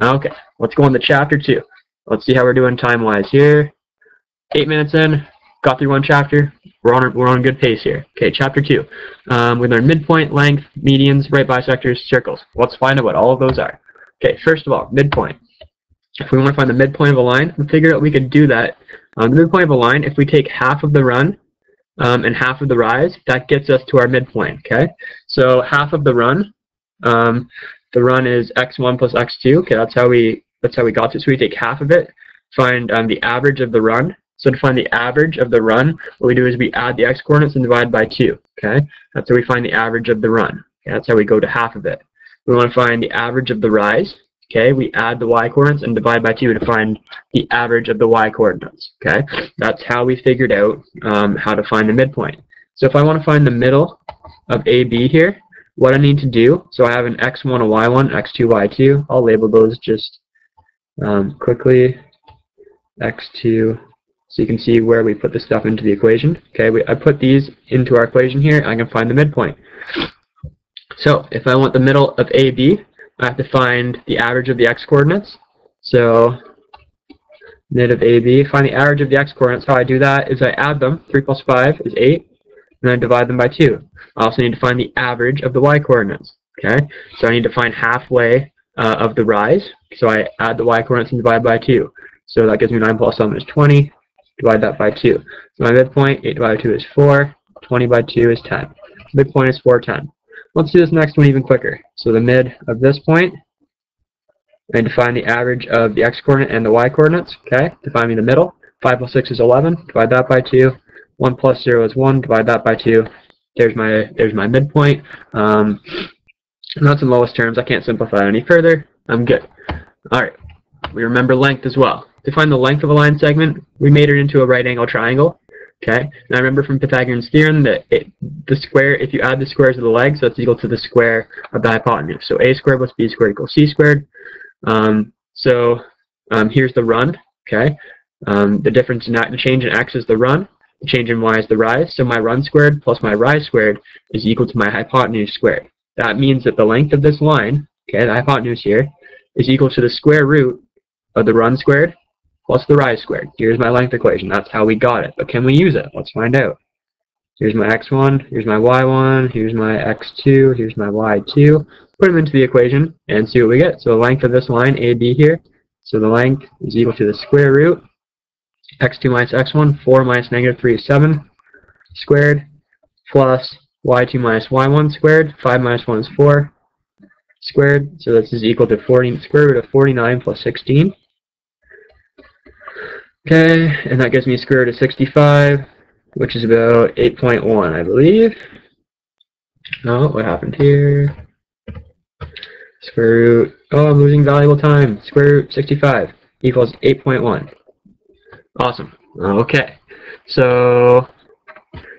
Okay, let's go on to chapter two. Let's see how we're doing time-wise here. Eight minutes in, got through one chapter. We're on we're on good pace here. Okay, chapter two. Um, we learned midpoint, length, medians, right bisectors, circles. Let's find out what all of those are. Okay, first of all, midpoint. If we want to find the midpoint of a line, we figure out we could do that. Um, the midpoint of a line, if we take half of the run um, and half of the rise, that gets us to our midpoint. Okay, so half of the run, um, the run is x1 plus x2. Okay, that's how we that's how we got to. So we take half of it, find um, the average of the run. So to find the average of the run, what we do is we add the x coordinates and divide by 2. Okay, that's how we find the average of the run. Okay? That's how we go to half of it. We want to find the average of the rise. Okay, we add the y coordinates and divide by 2 to find the average of the y coordinates. Okay, that's how we figured out um, how to find the midpoint. So if I want to find the middle of AB here, what I need to do, so I have an x1, a y1, x2, y2. I'll label those just um, quickly. x2, so you can see where we put the stuff into the equation. Okay, we, I put these into our equation here. I can find the midpoint. So if I want the middle of AB, I have to find the average of the x coordinates. So mid of AB, find the average of the x coordinates. How I do that is I add them. 3 plus 5 is 8, and I divide them by 2. I also need to find the average of the y coordinates. Okay, so I need to find halfway uh, of the rise. So I add the y coordinates and divide by 2. So that gives me 9 plus 7 is 20 divide that by 2. So my midpoint, 8 divided by 2 is 4, 20 by 2 is 10. Midpoint is 410. Let's do this next one even quicker. So the mid of this point, and define the average of the x-coordinate and the y-coordinates, okay? Define me the middle. 5 plus 6 is 11, divide that by 2. 1 plus 0 is 1, divide that by 2. There's my, there's my midpoint. Um, that's in lowest terms. I can't simplify any further. I'm good. All right. We remember length as well to find the length of a line segment, we made it into a right angle triangle. Okay, I remember from Pythagorean's theorem that it, the square, if you add the squares of the legs, that's equal to the square of the hypotenuse. So a squared plus b squared equals c squared. Um, so um, here's the run. Okay, um, the difference in the change in x is the run, change in y is the rise. So my run squared plus my rise squared is equal to my hypotenuse squared. That means that the length of this line, okay, the hypotenuse here, is equal to the square root of the run squared plus the rise squared. Here's my length equation. That's how we got it. But can we use it? Let's find out. Here's my x1, here's my y1, here's my x2, here's my y2. Put them into the equation and see what we get. So the length of this line, AB here, so the length is equal to the square root, x2 minus x1, 4 minus negative 3 is 7 squared, plus y2 minus y1 squared, 5 minus 1 is 4 squared, so this is equal to 40, square root of 49 plus 16. Okay, and that gives me square root of 65, which is about 8.1, I believe. Oh, what happened here? Square root, oh, I'm losing valuable time. Square root 65 equals 8.1. Awesome. Okay, so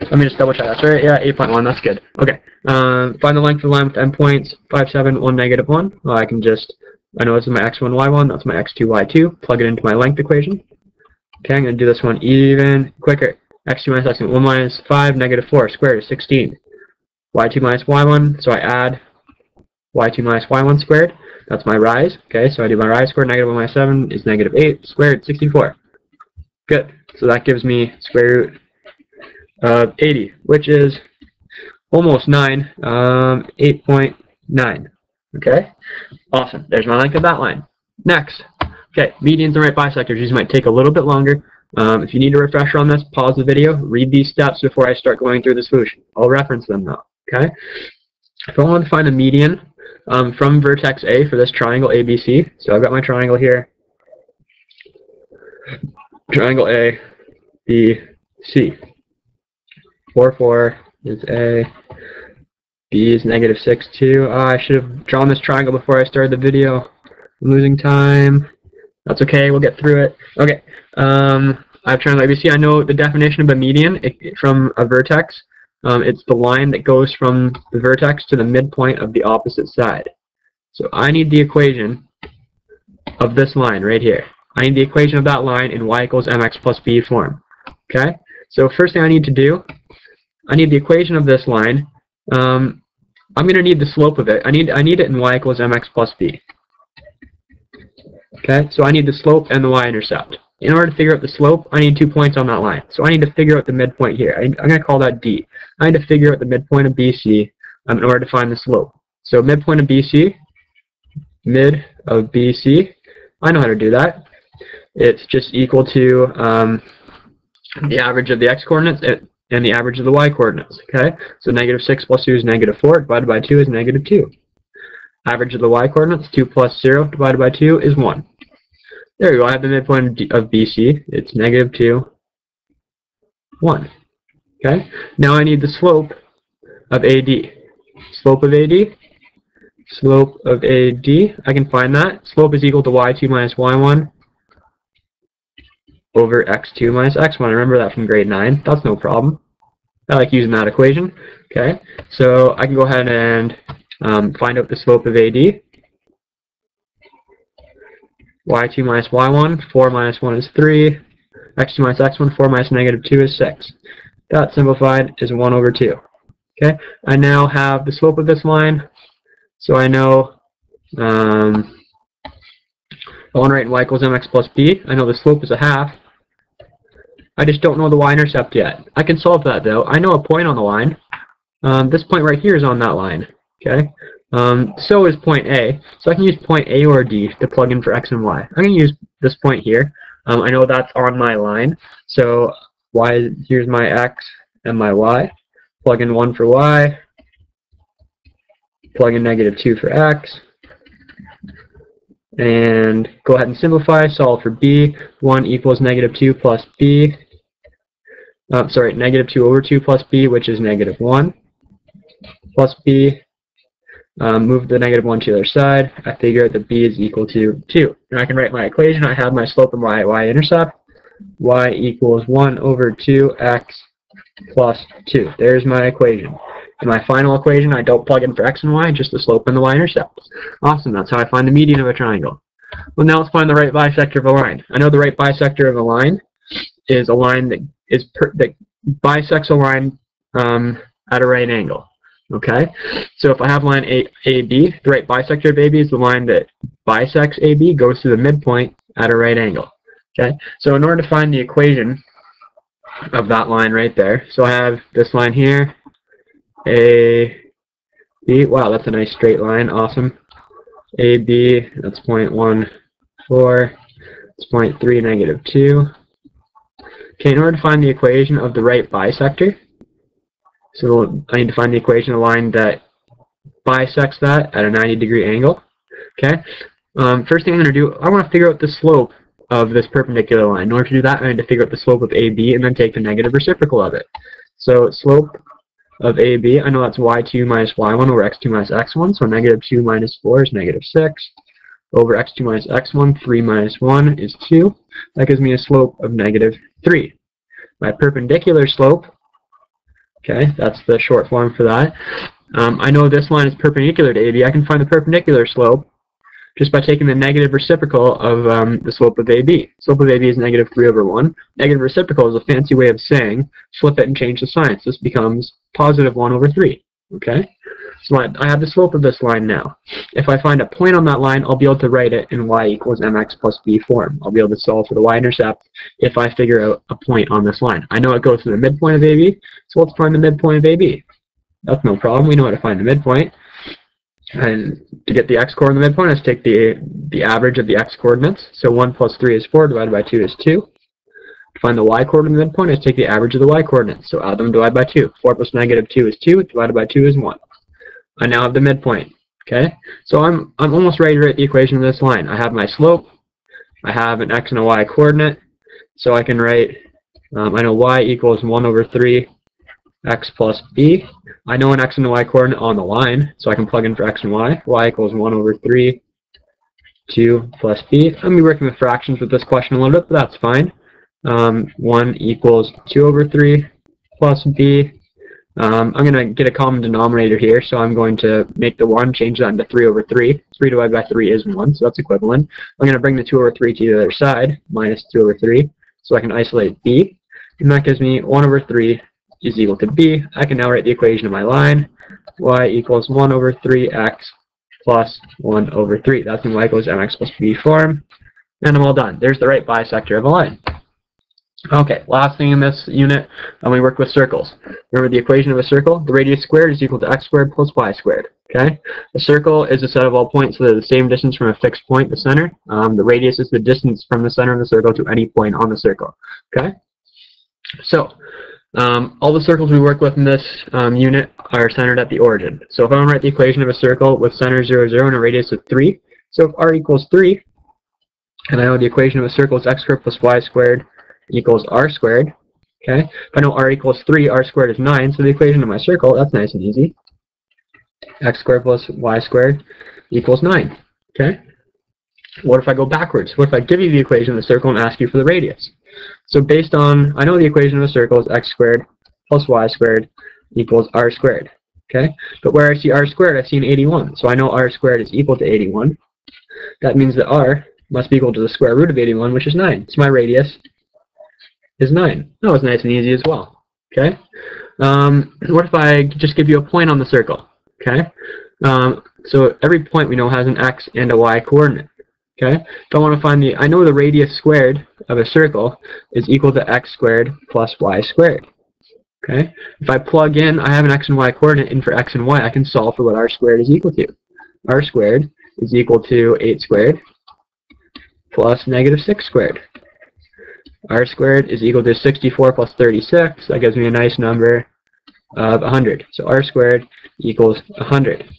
let me just double check. That's right. Yeah, 8.1. That's good. Okay. Um, find the length of the line with endpoints 5, 7, 1, negative 1. Well, I can just, I know this is my x1, y1. That's my x2, y2. Plug it into my length equation. Okay, I'm going to do this one even quicker. x2 minus x1, 1 minus 5, negative 4 squared is 16. y2 minus y1, so I add y2 minus y1 squared. That's my rise. Okay, so I do my rise squared, negative 1 minus 7 is negative 8 squared, 64. Good. So that gives me square root of 80, which is almost 9, um, 8.9. Okay, awesome. There's my length of that line. Next, Okay, medians and right bisectors. These might take a little bit longer. Um, if you need a refresher on this, pause the video, read these steps before I start going through the solution. I'll reference them though, okay? If I want to find a median um, from vertex A for this triangle ABC, so I've got my triangle here, triangle A, B, C. 4, 4 is A, B is negative 6, 2. Oh, I should have drawn this triangle before I started the video. I'm losing time. That's okay, we'll get through it. Okay, um, I've tried ABC. I know the definition of a median it, from a vertex. Um, it's the line that goes from the vertex to the midpoint of the opposite side. So I need the equation of this line right here. I need the equation of that line in y equals mx plus b form. Okay? So first thing I need to do, I need the equation of this line. Um, I'm going to need the slope of it. I need I need it in y equals mx plus b. Okay, so I need the slope and the y-intercept. In order to figure out the slope, I need two points on that line. So I need to figure out the midpoint here. I, am going to call that D. I need to figure out the midpoint of BC um, in order to find the slope. So midpoint of BC, mid of BC, I know how to do that. It's just equal to um, the average of the x-coordinates and the average of the y-coordinates. Okay, so negative 6 plus 2 is negative 4, divided by 2 is negative 2. Average of the y-coordinates, 2 plus 0 divided by 2 is 1. There we go, I have the midpoint of BC. It's negative 2, 1. Okay, now I need the slope of AD. Slope of AD, slope of AD, I can find that. Slope is equal to y2 minus y1 over x2 minus x1. I remember that from grade 9. That's no problem. I like using that equation. Okay, so I can go ahead and um, find out the slope of AD. y2 minus y1, 4 minus 1 is 3. x2 minus x1, 4 minus negative 2 is 6. That simplified is 1 over 2. Okay, I now have the slope of this line. So I know um, I want to write y equals mx plus b. I know the slope is a half. I just don't know the y-intercept yet. I can solve that though. I know a point on the line. Um, this point right here is on that line. Okay. Um, so is point A. So I can use point A or D to plug in for x and y. I'm going to use this point here. Um, I know that's on my line. So y here's my x and my y. Plug in 1 for y. Plug in negative 2 for x and go ahead and simplify, solve for b. 1 equals negative 2 plus b. Uh, sorry, negative 2 over 2 plus b, which is negative 1 plus b. Um, move the negative 1 to the other side. I figure that b is equal to 2. And I can write my equation. I have my slope and y, y-intercept. y equals 1 over 2x plus 2. There's my equation. In my final equation, I don't plug in for x and y, just the slope and the y-intercept. Awesome, that's how I find the median of a triangle. Well, now let's find the right bisector of a line. I know the right bisector of a line is a line that is per, that bisects a line um, at a right angle. Okay, so if I have line a, AB, the right bisector of AB is the line that bisects AB, goes to the midpoint at a right angle. Okay, so in order to find the equation of that line right there, so I have this line here, a, B, wow, that's a nice straight line, awesome. A, B, that's 0.14, it's 0.3, negative 2. Okay, in order to find the equation of the right bisector, so I need to find the equation of the line that bisects that at a 90 degree angle. Okay, um, first thing I'm going to do, I want to figure out the slope of this perpendicular line. In order to do that, I need to figure out the slope of AB and then take the negative reciprocal of it. So slope of AB. I know that's y2 minus y1 over x2 minus x1, so negative 2 minus 4 is negative 6. Over x2 minus x1, 3 minus 1 is 2. That gives me a slope of negative 3. My perpendicular slope, okay, that's the short form for that. Um, I know this line is perpendicular to AB. I can find the perpendicular slope just by taking the negative reciprocal of um, the slope of AB. Slope of AB is negative 3 over 1. Negative reciprocal is a fancy way of saying flip it and change the sign. So this becomes positive 1 over 3. Okay? So I have the slope of this line now. If I find a point on that line, I'll be able to write it in y equals mx plus b form. I'll be able to solve for the y-intercept if I figure out a point on this line. I know it goes to the midpoint of AB, so let's find the midpoint of AB. That's no problem. We know how to find the midpoint. And to get the x-coordinate of the midpoint, let's take the, the average of the x-coordinates. So 1 plus 3 is 4, divided by 2 is 2. To find the y-coordinate of the midpoint, let's take the average of the y-coordinates. So add them, divide by 2. 4 plus negative 2 is 2, divided by 2 is 1. I now have the midpoint. Okay, so I'm, I'm almost ready to write the equation of this line. I have my slope, I have an x and a y coordinate, so I can write, um, I know y equals 1 over 3 x plus b. I know an x and a y coordinate on the line, so I can plug in for x and y. y equals 1 over 3, 2 plus b. I'm going to be working with fractions with this question a little bit, but that's fine. Um, 1 equals 2 over 3 plus b. Um, I'm going to get a common denominator here, so I'm going to make the 1, change that into 3 over 3. 3 divided by 3 is 1, so that's equivalent. I'm going to bring the 2 over 3 to the other side, minus 2 over 3, so I can isolate b. And that gives me 1 over 3 is equal to b. I can now write the equation of my line. y equals 1 over 3x plus 1 over 3. That's in y equals mx plus b form. And I'm all done. There's the right bisector of a line. Okay, last thing in this unit, um, we work with circles. Remember the equation of a circle? The radius squared is equal to x squared plus y squared. Okay, a circle is a set of all points that are the same distance from a fixed point, the center. Um, the radius is the distance from the center of the circle to any point on the circle. Okay, so um, all the circles we work with in this um, unit are centered at the origin. So if I want to write the equation of a circle with center 0, 0 and a radius of 3, so if r equals 3, and I know the equation of a circle is x squared plus y squared equals r squared. Okay, if I know r equals 3, r squared is 9, so the equation of my circle, that's nice and easy. x squared plus y squared equals 9. Okay, what if I go backwards? What if I give you the equation of the circle and ask you for the radius? So based on, I know the equation of a circle is x squared plus y squared equals r squared. Okay, but where I see r squared, I see an 81. So I know r squared is equal to 81. That means that r must be equal to the square root of 81, which is 9. So my radius is 9. That was nice and easy as well. Okay? Um, what if I just give you a point on the circle? Okay? Um, so every point we know has an x and a y coordinate. Okay? If I want to find the, I know the radius squared of a circle is equal to x squared plus y squared. Okay? If I plug in, I have an x and y coordinate in for x and y, I can solve for what r squared is equal to. r squared is equal to 8 squared plus negative 6 squared r squared is equal to 64 plus 36. That gives me a nice number of 100. So r squared equals 100.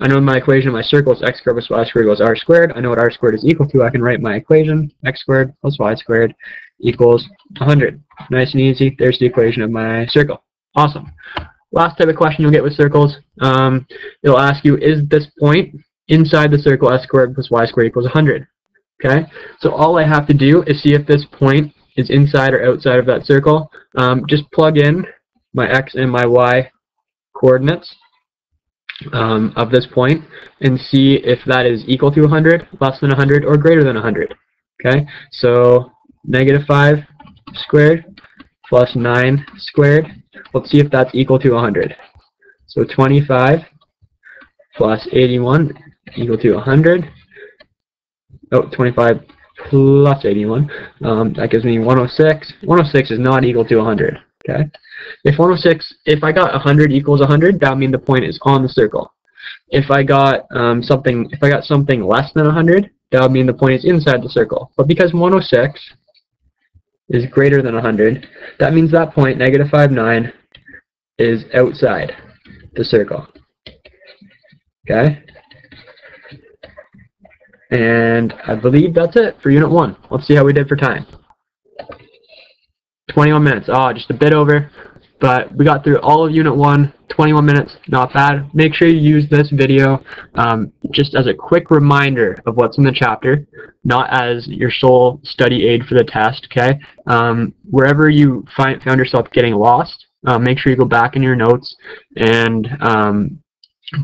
I know my equation of my circle is x squared plus y squared equals r squared. I know what r squared is equal to. I can write my equation, x squared plus y squared equals 100. Nice and easy. There's the equation of my circle. Awesome. Last type of question you'll get with circles, um, it'll ask you, is this point inside the circle s squared plus y squared equals 100? Okay, so all I have to do is see if this point is inside or outside of that circle. Um, just plug in my x and my y coordinates um, of this point and see if that is equal to 100, less than 100, or greater than 100. Okay, so negative 5 squared plus 9 squared. Let's see if that's equal to 100. So 25 plus 81 equal to 100 oh, 25 plus 81. Um, that gives me 106. 106 is not equal to 100. Okay. If 106, if I got 100 equals 100, that would mean the point is on the circle. If I got um, something, if I got something less than 100, that would mean the point is inside the circle. But because 106 is greater than 100, that means that point, negative 5, 9, is outside the circle. Okay? And I believe that's it for Unit 1. Let's see how we did for time. 21 minutes. Oh, just a bit over. But we got through all of Unit 1, 21 minutes, not bad. Make sure you use this video um, just as a quick reminder of what's in the chapter, not as your sole study aid for the test, okay? Um, wherever you find, found yourself getting lost, uh, make sure you go back in your notes and um,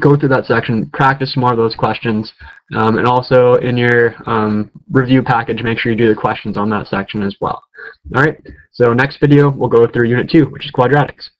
go through that section, practice more of those questions, um, and also in your um, review package, make sure you do the questions on that section as well. All right, so next video, we'll go through Unit 2, which is quadratics.